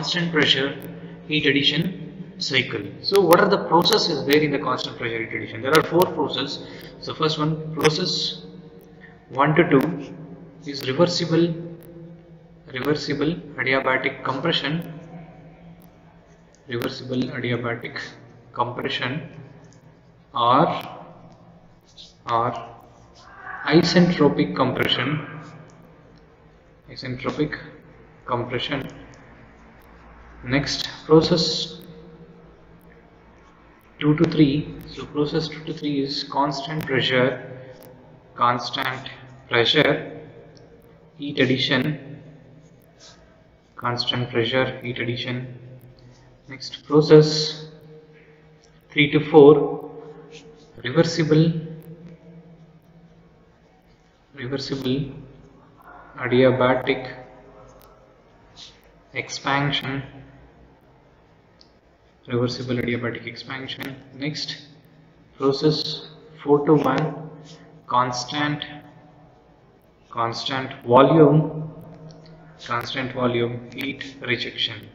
constant pressure heat addition cycle. So what are the processes there in the constant pressure heat addition? There are four processes. So first one process 1 to 2 is reversible reversible adiabatic compression reversible adiabatic compression or or isentropic compression isentropic compression next process 2 to 3 so process 2 to 3 is constant pressure constant pressure heat addition constant pressure heat addition. Next process 3 to 4 reversible reversible adiabatic expansion reversible adiabatic expansion. Next process 4 to 1 constant constant volume constant volume heat rejection.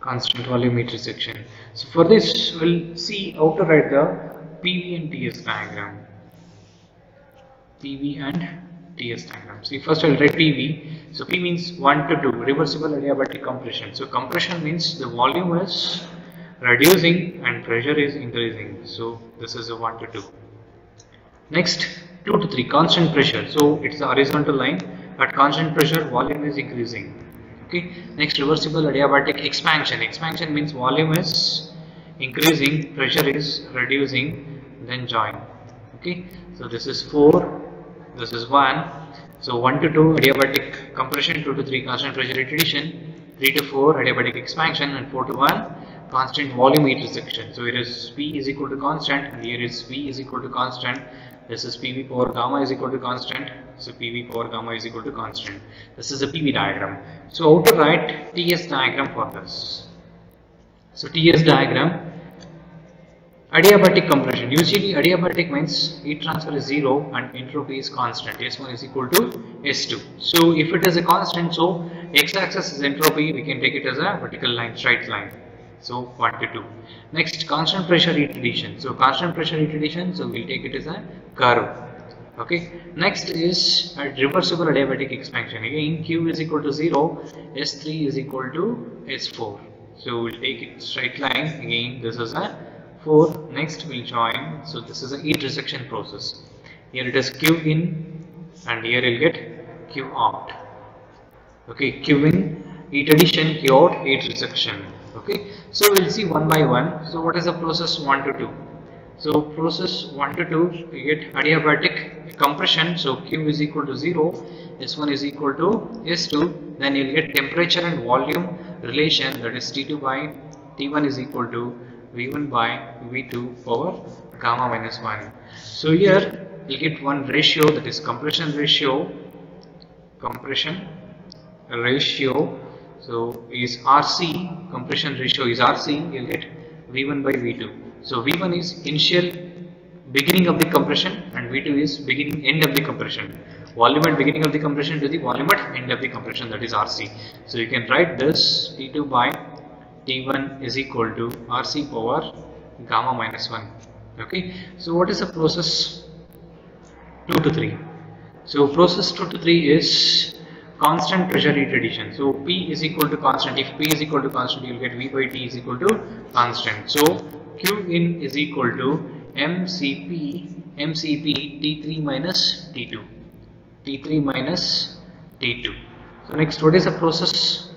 Constant volume heat rejection. So for this we'll see how to write the PV and TS diagram. PV and TS diagram. See first I'll write PV so P means 1 to 2 reversible adiabatic compression. So compression means the volume is reducing and pressure is increasing. So this is a 1 to 2 next 2 to 3 constant pressure. So it's the horizontal line at constant pressure volume is increasing. Okay? Next reversible adiabatic expansion. Expansion means volume is increasing pressure is reducing then join. Okay? So this is 4 this is 1 so 1 to 2 adiabatic compression 2 to 3 constant pressure heat addition 3 to 4 adiabatic expansion and 4 to 1 constant volume heat so here is P is equal to constant and here is V is equal to constant. This is PV power gamma is equal to constant. So PV power gamma is equal to constant. This is a PV diagram. So how to write TS diagram for this. So TS diagram adiabatic compression. Usually adiabatic means heat transfer is 0 and entropy is constant. S1 is equal to S2 so if it is a constant so x-axis is entropy. We can take it as a vertical line straight line. So 1 to 2 next constant pressure heat addition. So constant pressure heat addition so we'll take it as a curve. Okay? Next is a reversible adiabatic expansion. Again q is equal to 0 s3 is equal to s4 so we'll take it straight line. Again this is a 4 next we'll join. So this is a heat rejection process. Here it is q in and here you'll get q out. Okay q in heat addition q out heat rejection okay so we'll see one by one. So what is the process 1 to 2 so process 1 to 2 you get adiabatic compression. So q is equal to 0 s1 is equal to s2 then you'll get temperature and volume relation that is t2 by t1 is equal to v1 by v2 power gamma minus 1 so here you get one ratio that is compression ratio. Compression ratio so is RC compression ratio is RC you'll get V1 by V2 so V1 is initial beginning of the compression and V2 is beginning end of the compression. Volume at beginning of the compression to the volume at end of the compression that is RC so you can write this T2 by T1 is equal to RC power gamma minus 1 okay so what is the process 2 to 3 so process 2 to 3 is constant pressure heat addition. So P is equal to constant. If P is equal to constant, you will get V by T is equal to constant. So Q in is equal to MCP MCP T3 minus T2. T3 minus T2. So next, what is the process?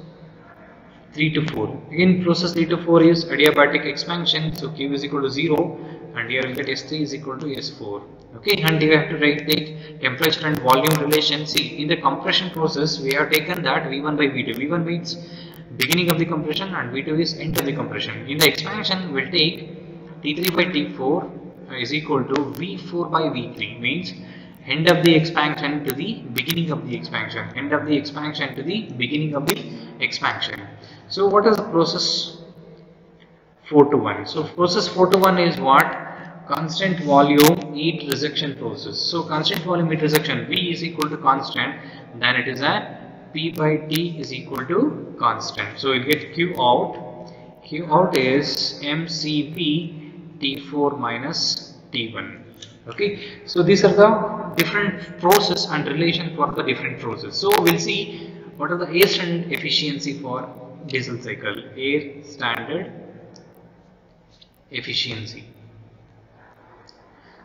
3 to 4. Again, process 3 to 4 is adiabatic expansion. So Q is equal to 0 and here we get S3 is equal to S4. Okay, and you have to write the temperature and volume relation. See, in the compression process, we have taken that V1 by V2. V1 means beginning of the compression and V2 is end of the compression. In the expansion, we'll take T3 by T4 is equal to V4 by V3 means end of the expansion to the beginning of the expansion, end of the expansion to the beginning of the expansion. So what is the process 4 to 1? So process 4 to 1 is what? Constant volume heat rejection process. So constant volume heat rejection V is equal to constant then it is a P by T is equal to constant. So we'll get Q out. Q out is MCV T4 minus T1. Okay, so these are the different process and relation for the different process. So we'll see what are the standard efficiency for diesel cycle. Air standard efficiency.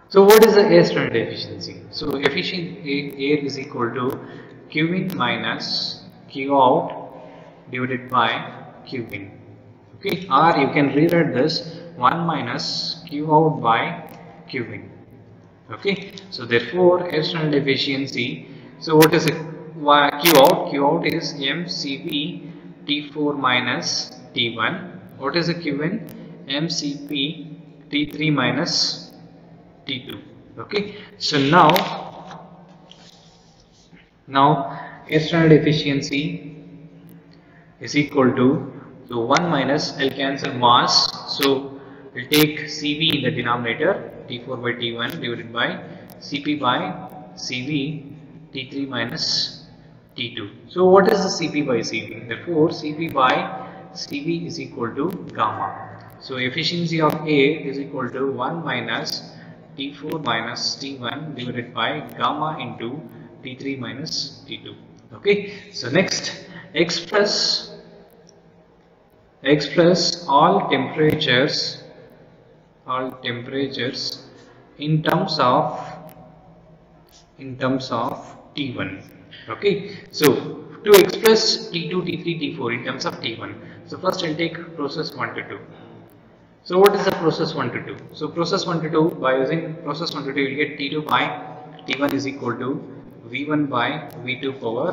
So what is the air standard efficiency? So efficient air is equal to Q in minus Q out divided by Q in. Okay, or you can rewrite this 1 minus Q out by Q in. Okay, so therefore air standard efficiency. So what is it? Q out? Q out is MCV T4 minus T1. What is the in? MCP T3 minus T2. Okay, so now now external efficiency is equal to so 1 minus I'll cancel mass so we'll take CV in the denominator T4 by T1 divided by Cp by Cv T3 minus T2 so what is the Cp by Cv therefore Cp by Cv is equal to gamma. So efficiency of A is equal to 1 minus T4 minus T1 divided by gamma into T3 minus T2 okay? So next express express all temperatures all temperatures in terms of in terms of T1 okay so to express T2 T3 T4 in terms of T1 so first I'll take process 1 to 2 so what is the process 1 to 2 so process 1 to 2 by using process 1 to 2 you will get T2 by T1 is equal to V1 by V2 power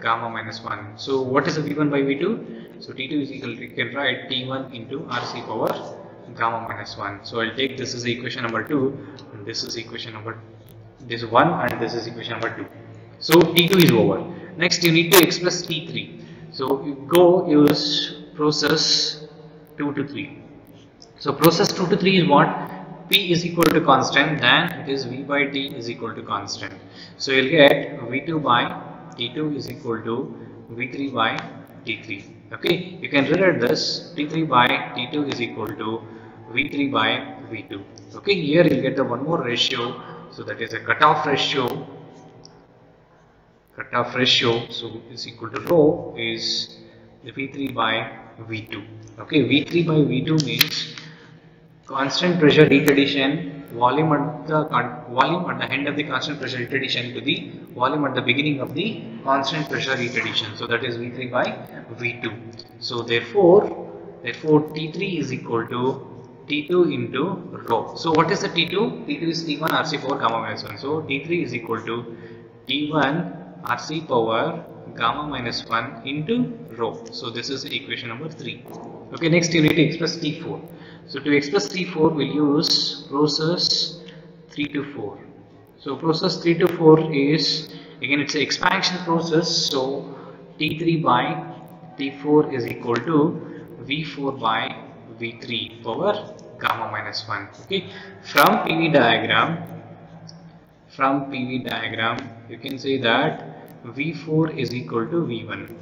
gamma minus 1. So what is the V1 by V2? So T2 is equal to, you can write T1 into RC power gamma minus 1. So I'll take this is equation number 2 and this is equation number this 1 and this is equation number 2. So T2 is over. Next you need to express T3. So you go use process 2 to 3. So process 2 to 3 is what? P is equal to constant then it is V by T is equal to constant. So you'll get V2 by T2 is equal to V3 by T3. Okay, you can rewrite this T3 by T2 is equal to V3 by V2. Okay, here you'll get the one more ratio. So that is a cutoff ratio. Cutoff ratio so is equal to rho is the V3 by V2. Okay, V3 by V2 means constant pressure heat addition volume at the volume at the end of the constant pressure heat addition to the volume at the beginning of the constant pressure heat addition. So that is V3 by V2. So therefore, therefore T3 is equal to T2 into rho. So what is the T2? T2 is T1 RC power gamma minus 1. So T3 is equal to T1 RC power gamma minus 1 into rho. So this is equation number 3. Okay, next you need to express T4. So to express T4 we'll use process 3 to 4. So process 3 to 4 is again it's an expansion process so T3 by T4 is equal to V4 by V3 power gamma minus 1 okay from PV diagram from PV diagram you can say that V4 is equal to V1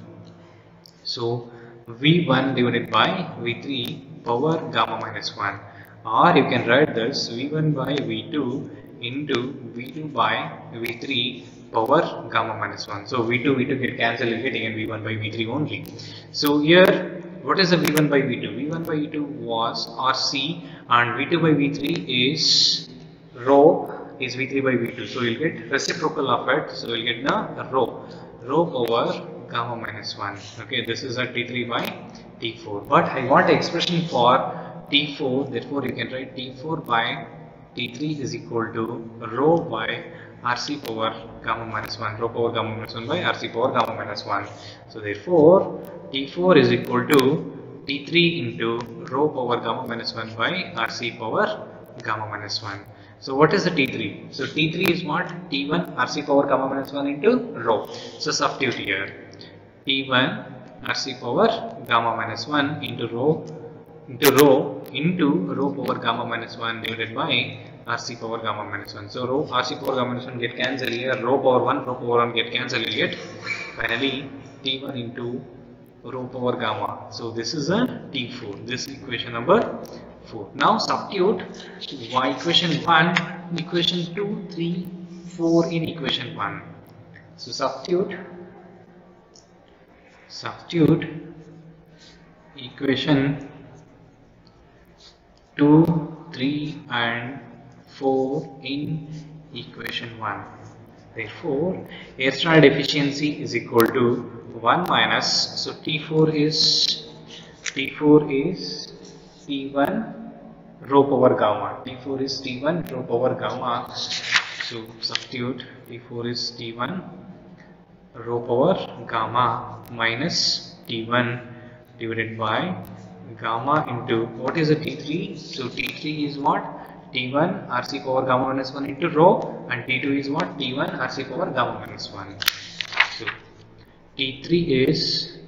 so V1 divided by V3 power gamma minus 1 or you can write this v1 by v2 into v2 by v3 power gamma minus 1 so v2 v2 get cancelled getting and v1 by v3 only. So here what is the v1 by v2 v1 by v2 was rc and v2 by v3 is rho is v3 by v2 so we'll get reciprocal of it. So we'll get the rho rho power gamma minus 1 okay this is a t3 by T4 but I want expression for T4 therefore you can write T4 by T3 is equal to rho by RC power gamma minus 1 rho power gamma minus 1 by RC power gamma minus 1 so therefore T4 is equal to T3 into rho power gamma minus 1 by RC power gamma minus 1 so what is the T3? So T3 is what? T1 RC power gamma minus 1 into rho. So substitute here. T1 RC power gamma minus 1 into rho into rho into rho power gamma minus 1 divided by RC power gamma minus 1. So rho RC power gamma minus 1 get cancelled here, rho power 1, rho power 1 get cancelled, you get finally T1 into rho power gamma. So this is a T4. This equation number 4. Now substitute y equation 1, equation 2, 3, 4 in equation 1. So substitute substitute equation 2, 3 and 4 in equation 1. Therefore, air standard efficiency is equal to 1 minus, so T4 is, T4 is T1 rho power gamma. T4 is T1 rho power gamma. So substitute T4 is T1 rho power gamma minus T1 divided by gamma into what is the T3? So T3 is what? T1 RC power gamma minus 1 into rho and T2 is what? T1 RC power gamma minus 1. So T3 is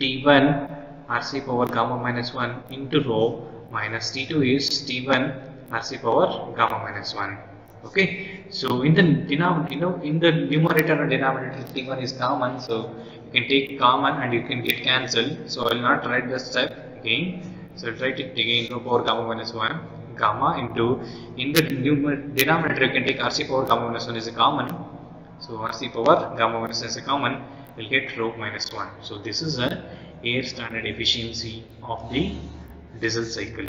T1 RC power gamma minus 1 into rho minus T2 is T1 RC power gamma minus 1. Okay, so in the denominator, you know, in the numerator and denominator, T1 is common, so you can take common and you can get cancelled. So I will not write the step again. So I'll write it again, rho power gamma minus 1 gamma into in the denominator you can take RC power gamma minus 1 is a common. So RC power gamma minus 1 is a common, we'll get rho minus 1. So this is a air standard efficiency of the diesel cycle.